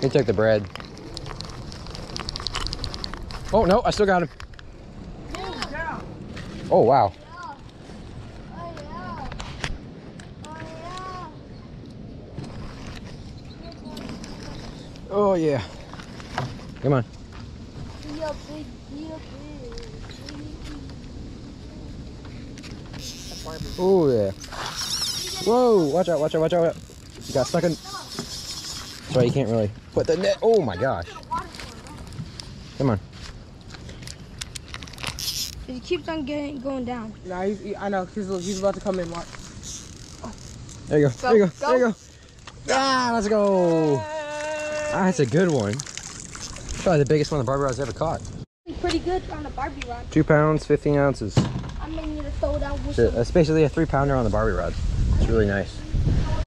He took the bread. Oh, no, I still got him. Oh, wow. Oh, yeah. Come on. Oh, yeah. Whoa, watch out, watch out, watch out. You got stuck in. That's why you can't really put the net. Oh, my gosh. Come on. He keeps on getting going down. Nah, he's, he, I know. He's, he's about to come in. Watch. There you go. Go, there you go. go. There you go. Yeah, let's go. Ah, that's a good one. Probably the biggest one the Barbie rod's ever caught. Pretty good on the Barbie rod. Two pounds, 15 ounces. I may need to throw that with It's basically a three pounder on the Barbie rod. It's really nice.